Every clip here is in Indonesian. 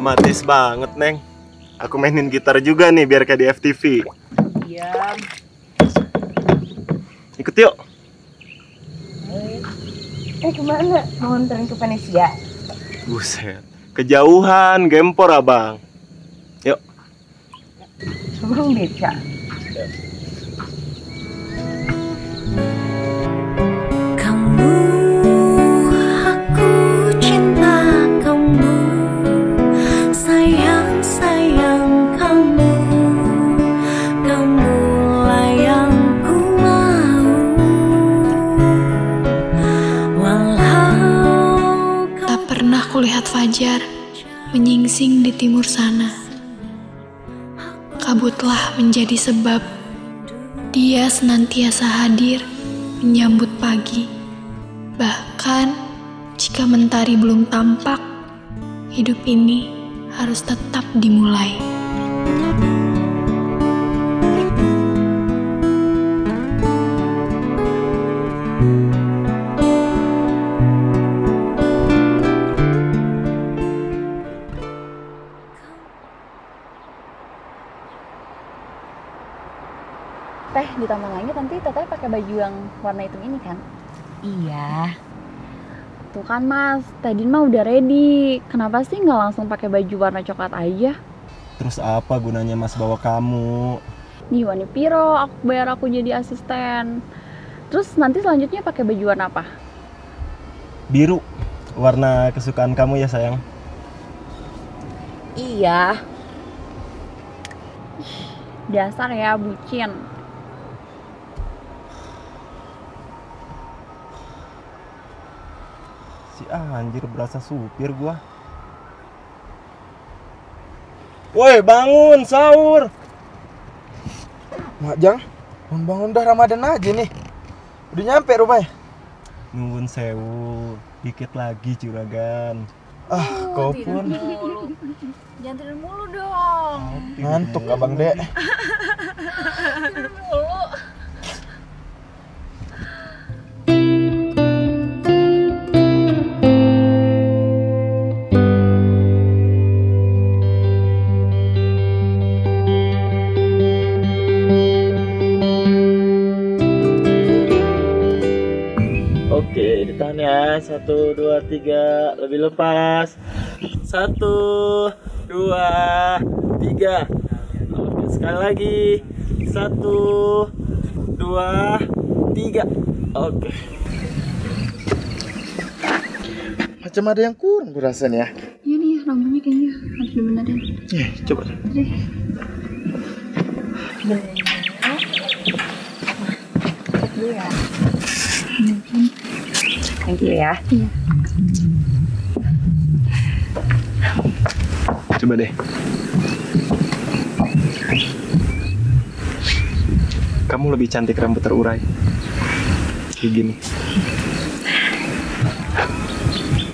Romantis banget, Neng. Aku mainin gitar juga nih biar kayak di FTV. Iya. Ikut yuk. Eh ke mana? Mau nonton ke Venesia? Buset. Kejauhan, gempor abang. Yuk. Emang beca. Kulihat fajar menyingsing di timur sana. Kabutlah menjadi sebab dia senantiasa hadir menyambut pagi. Bahkan jika mentari belum tampak, hidup ini harus tetap dimulai. Baju yang warna hitam ini kan? Iya. Tuh kan mas, Teh Din mah udah ready. Kenapa sih nggak langsung pakai baju warna coklat aja? Terus apa gunanya Mas bawa kamu? Nih Wani Piro, aku bayar aku jadi asisten. Terus nanti selanjutnya pakai baju warna apa? Biru. Warna kesukaan kamu ya, sayang. Iya. Dasar ya, bucin. Si anjir berasa supir gua. Woi, bangun sahur. Mak Jang, bangun bangun dah Ramadan aja nih. Udah nyampe rumahnya. Nuwun sewu. Dikit lagi juragan. Ah, kau pun mulu. Jangan tidur mulu dong. ngantuk abang dek. Oke, ya. Satu, dua, tiga. Lebih lepas. Satu, dua, tiga. Oke, sekali lagi. Satu, dua, tiga. Oke. Macam ada yang kurang gue rasanya ya. Iya nih, rambutnya kayaknya harus dibenerin. Eh, coba. Dulu ya. Thank you ya. Coba deh. Kamu lebih cantik rambut terurai. Kayak gini.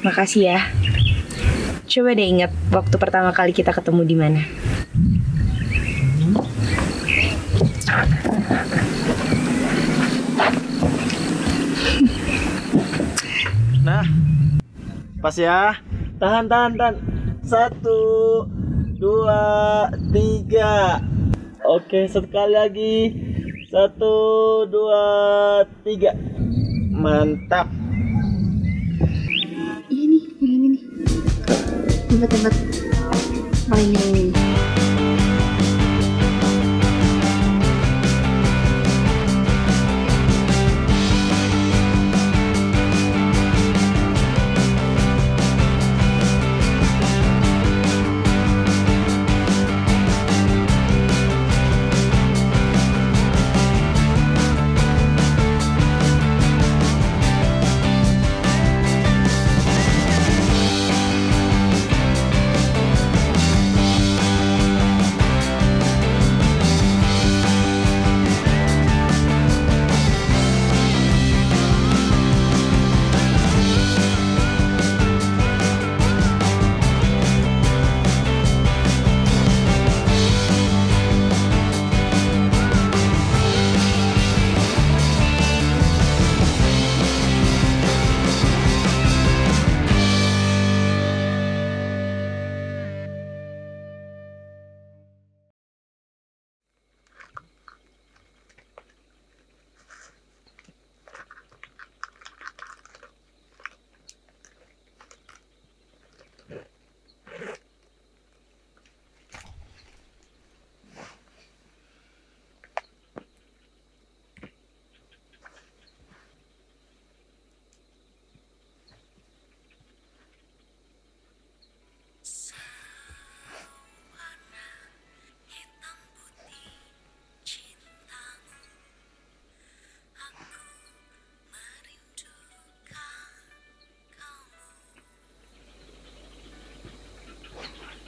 Makasih ya. Coba deh ingat waktu pertama kali kita ketemu di mana. Pas ya. Tahan, tahan, tahan. Satu, dua, tiga. Oke, sekali lagi. Satu, dua, tiga. Mantap. Ini ini nih. Tempat-tempat paling yang ini.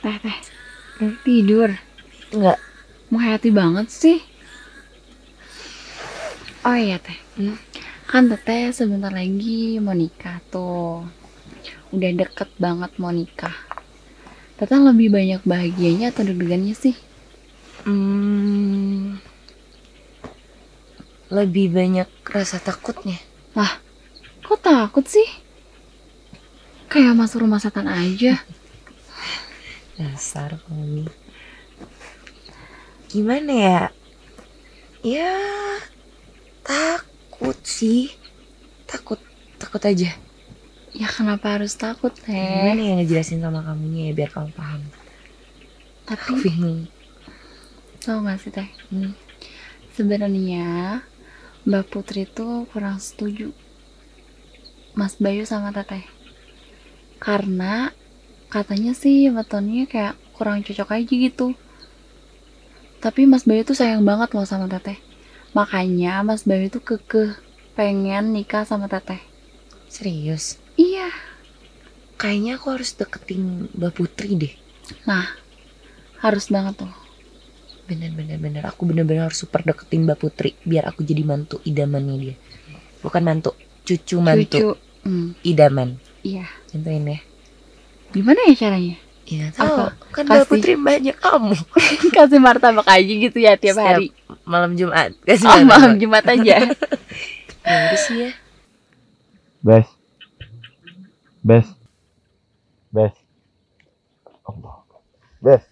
Teh, teh. Tidur. Enggak. Menghayati banget sih. Oh iya teh. Kan teteh sebentar lagi mau nikah tuh. Udah deket banget mau nikah. Teteh lebih banyak bahagianya atau deg-degannya sih? Hmm, lebih banyak rasa takutnya. Kok takut sih? Kayak masuk rumah setan aja. Dasar kamu. Gimana ya? Ya takut sih. Takut, takut aja. Ya kenapa harus takut Gimana teh? ya ngejelasin sama kamunya ya biar kamu paham. Aku Tapi bingung. tau gak sih teh? Hmm. Sebenarnya Mbak Putri tuh kurang setuju Mas Bayu sama Teteh. Karena katanya sih wetonnya kayak kurang cocok aja gitu. Tapi Mas Bayu tuh sayang banget loh sama Teteh. Makanya Mas Bayu tuh kekeh pengen nikah sama Teteh. Serius? Iya. Kayaknya aku harus deketin Mbak Putri deh. Nah, harus banget tuh. Bener bener bener. Aku bener-bener harus super deketin Mbak Putri biar aku jadi mantu idamannya dia. Bukan mantu, cucu mantu Cucu. Hmm, idaman. iya. Contohin ya. Gimana ya caranya? Iya tahu. Kan Kasih- Putri banyak kamu. Kasih martabak aja gitu ya tiap Setiap hari. Malam Jumat. Kasih Oh, martabak. malam Jumat aja. Ya udah sih ya. Bes. Bes. Bes. Allah. Bes.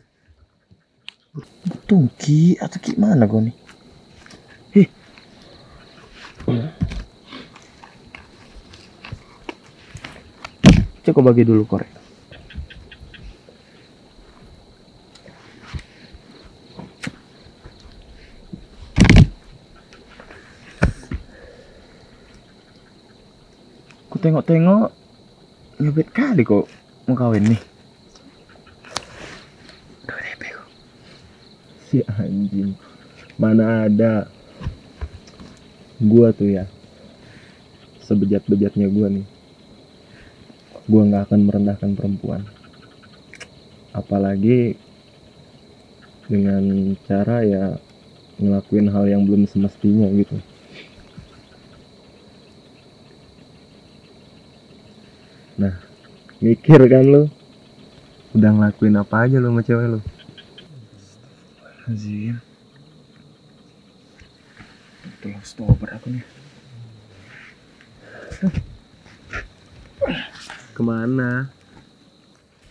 Tuh Ki atau gimana gue nih? Ih. Coba bagi dulu korek. Kali kok mau kawin nih. Dua DP kok. Si anjing. Mana ada. Gua tuh ya. Sebejat-bejatnya gua nih. Gua nggak akan merendahkan perempuan. Apalagi dengan cara ya ngelakuin hal yang belum semestinya gitu. Mikir kan lu. Udah ngelakuin apa aja lu sama cewek lu? Azim Itulah stopper aku nih. Ke mana?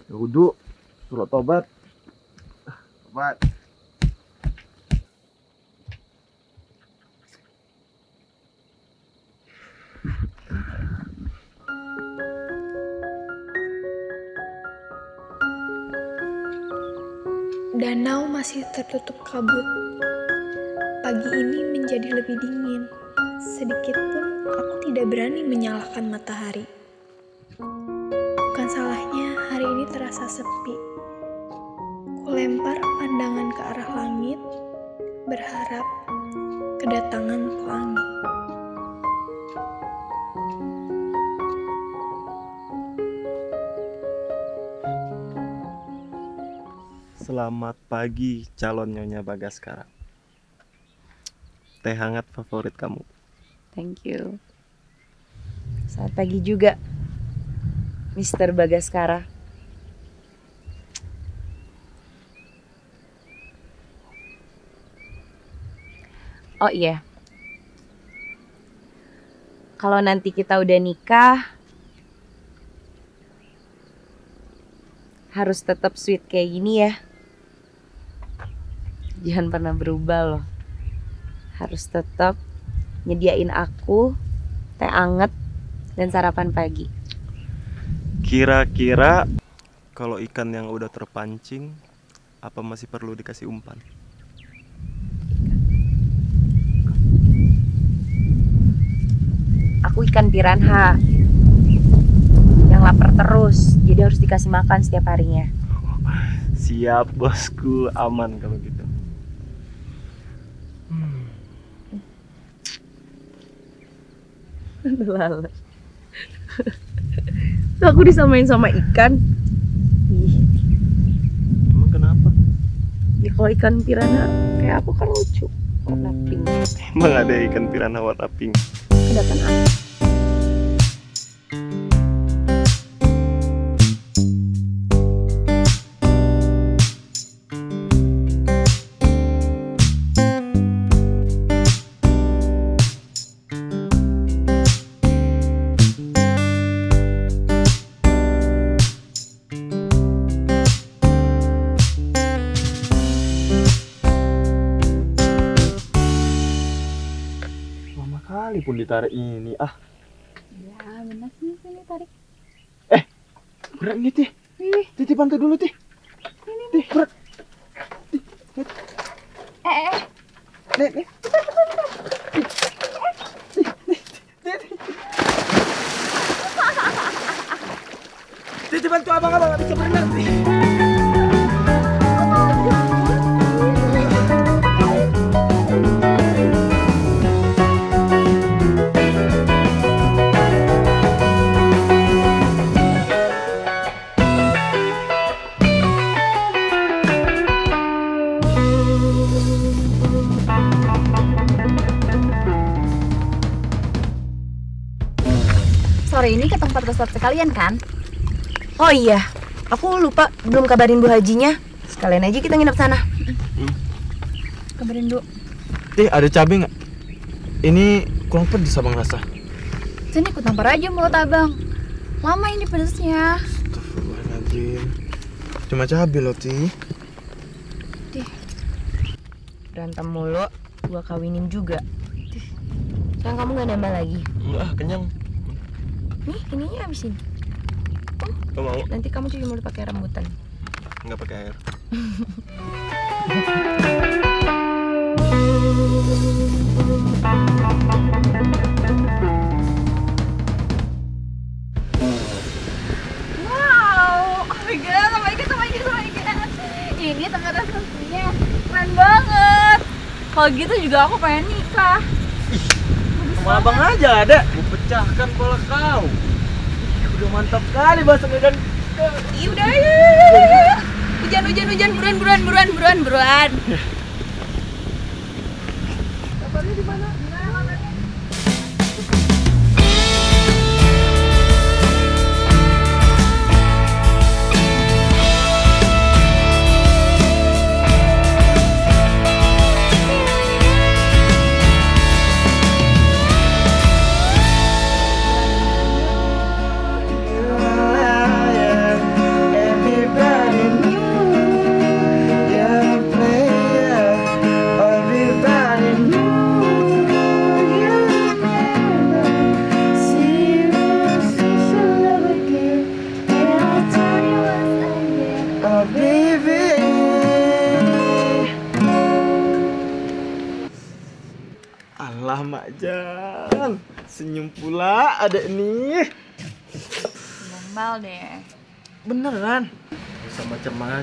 Ya Wudhu Surat tobat Tobat Danau masih tertutup kabut. Pagi ini menjadi lebih dingin. Sedikit pun aku tidak berani menyalahkan matahari. Bukan salahnya hari ini terasa sepi. Kulempar pandangan ke arah langit, berharap kedatangan pelangi. Selamat pagi calon Nyonya Bagaskara Teh hangat favorit kamu Thank you. Selamat pagi juga, Mister Bagaskara. Oh iya, kalau nanti kita udah nikah, harus tetap sweet kayak gini ya. Jangan pernah berubah loh. Harus tetap nyediain aku teh anget dan sarapan pagi. Kira-kira kalau ikan yang udah terpancing apa masih perlu dikasih umpan? Aku ikan piranha yang lapar terus, jadi harus dikasih makan setiap harinya. Siap bosku, aman kalau gitu. lalat Tuh aku disamain sama ikan. Ih. emang kenapa? Ya kalau ikan piranha kayak aku kan lucu? Warna pink. Emang ada ikan piranha warna pink? Kedatangan. Kali pun ditarik ini. Ah, Ya bener sih sini tarik. berat nih, Tih. Titi bantu dulu, Tih. Tih, berat. Eh eh. Nih, nih. Titi bantu abang-abang bisa berenang. Sore ini ke tempat resort sekalian kan? oh iya aku lupa belum kabarin Bu Hajinya sekalian aja kita nginep sana Kabarin dulu. Tih, ada cabai nggak? Ini kurang pedes abang rasa. Sini aku tampar aja mulut abang. Lama ini pedesnya. Astagfirullahaladzim. Cuma cabai loh, Tih. berantem mulu gua kawinin juga sekarang kamu gak nambah lagi Enggak, kenyang. Nih ininya habisin Gak mau, nanti kamu cuci mulut pakai rambutan nggak pakai air. Wow, oh my god, oh my god, oh my god, oh my god. Ini tempat resepsinya keren banget. Kalau gitu juga aku pengen nikah. Sama abang aja ada. Pecahkan kepala kau. Udah mantap kali bahasa Medan. Iya udah. Hujan hujan hujan buruan buruan buruan buruan buruan.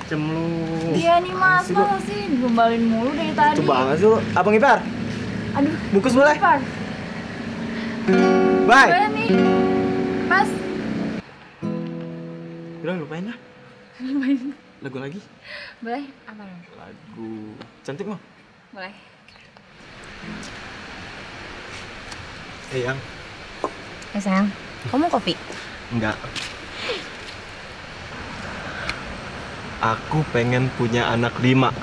Macem-macem lu. Iya nih mas, masa sih digombalin mulu dari tadi. Coba banget sih lu. Abang Ipar. Aduh, Bungkus boleh? Par. Bye. Boleh nih. Mas, Udah lupain dah. Lagu lagi? boleh? Apa dong? Lagu cantik mau? Boleh. Eh yang Eh sayang, kamu mau kopi? Enggak. Aku pengen punya anak lima.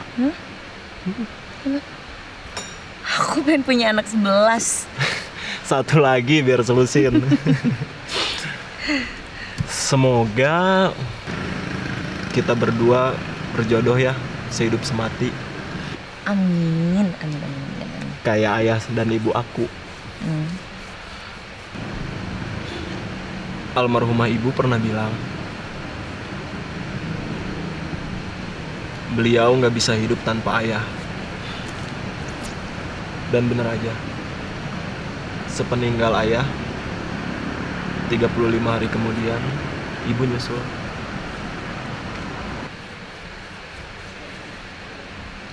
Aku pengen punya anak sebelas. Satu lagi biar selusin. Semoga kita berdua berjodoh ya, sehidup semati. Amin, amin, amin, amin. amin. Kayak ayah dan ibu aku. Hmm. Almarhumah ibu pernah bilang, beliau nggak bisa hidup tanpa ayah. Dan bener aja, sepeninggal ayah, 35 hari kemudian, ibu nyusul.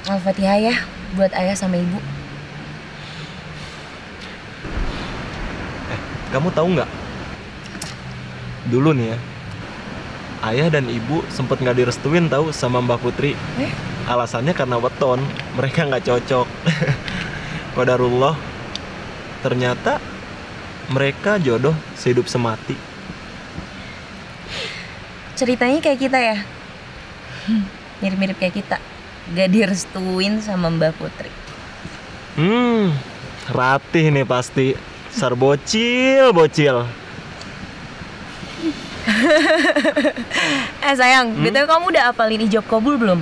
Al-Fatihah ya buat ayah sama ibu. Kamu tahu nggak? Dulu nih ya, ayah dan ibu sempet nggak direstuin tahu sama Mbak Putri. Eh? alasannya karena weton mereka nggak cocok Qadarullah ternyata mereka jodoh sehidup semati Ceritanya kayak kita ya. Mirip-mirip kayak kita. Gak direstuin sama Mbak Putri. hmm ratih nih pasti sar bocil bocil Eh sayang, BTW kamu udah hafalin ijab kabul belum?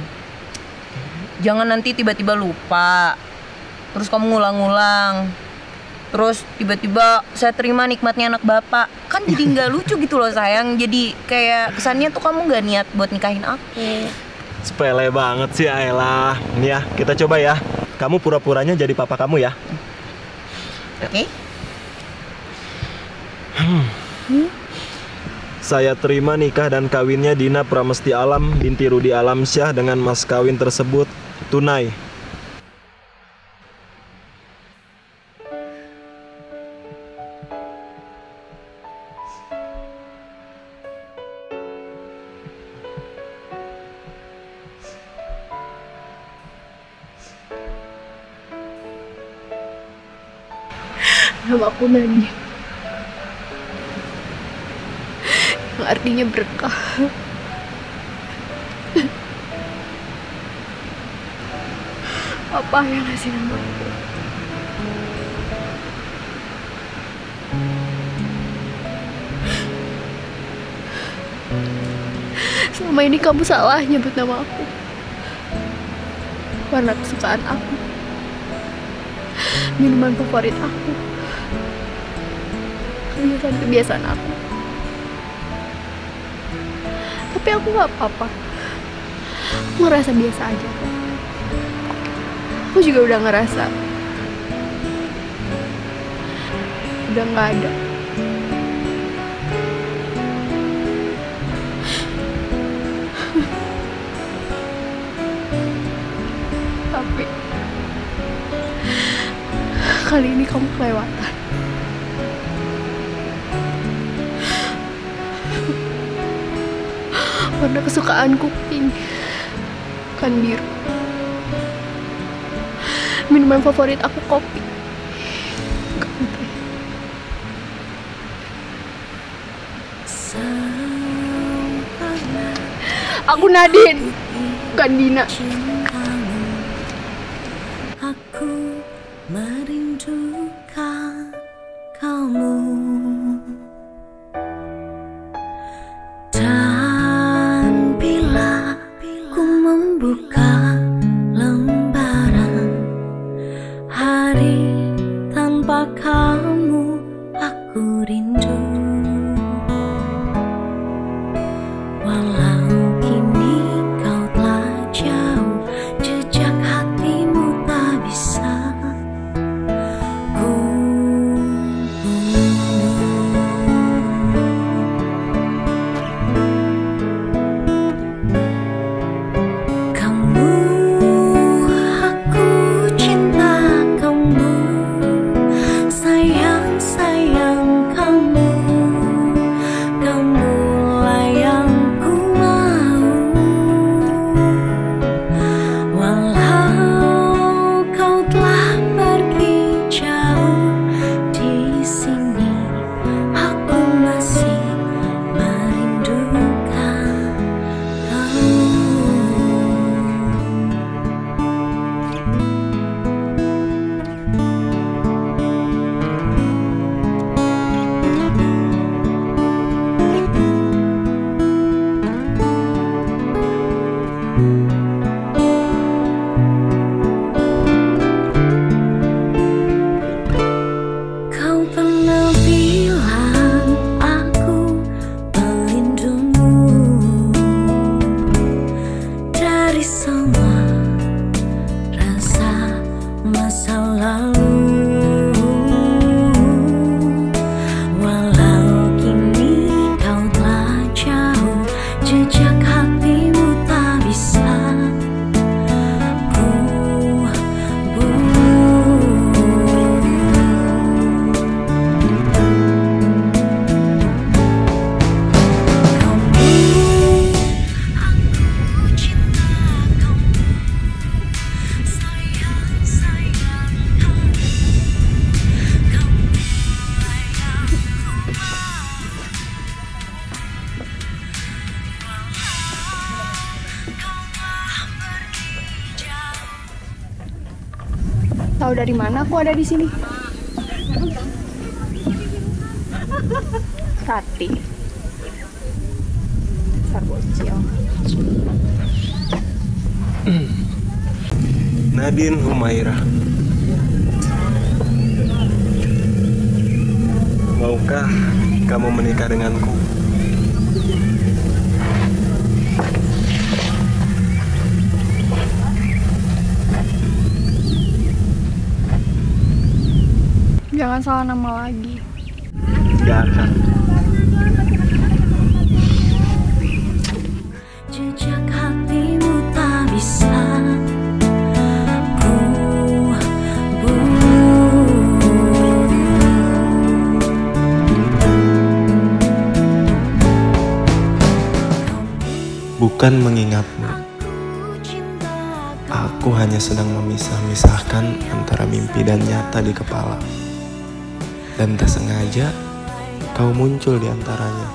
Jangan nanti tiba-tiba lupa. Terus kamu ngulang-ngulang. Terus tiba-tiba saya terima nikmatnya anak bapak. Kan jadi nggak lucu gitu loh sayang. Jadi kayak kesannya tuh kamu nggak niat buat nikahin aku. sepele banget sih Ayla nih ya kita coba ya kamu pura-puranya jadi papa kamu ya Oke? Saya terima nikah dan kawinnya Dina Pramesti Alam binti Rudi Alamsyah dengan mas kawin tersebut tunai. Nama aku Nadia. Selama ini kamu salah nyebut nama aku. Warna kesukaan aku. Minuman favorit aku kebiasaan-kebiasaan aku. Tapi aku nggak apa-apa. Aku ngerasa biasa aja. Aku juga udah ngerasa udah nggak ada. Kali ini kamu kelewatan. warna kesukaanku pink. Kan biru. Minuman favorit aku kopi. Aku Nadine. Bukan Dina di sini? Tati. Dasar bocil. Nadine Humaira. Maukah kamu menikah denganku? Jangan salah nama lagi. Akan. Jejak hatimu tak bisa Bukan mengingatmu. Aku hanya sedang memisah-misahkan antara mimpi dan nyata di kepala dan tak sengaja kau muncul di antaranya.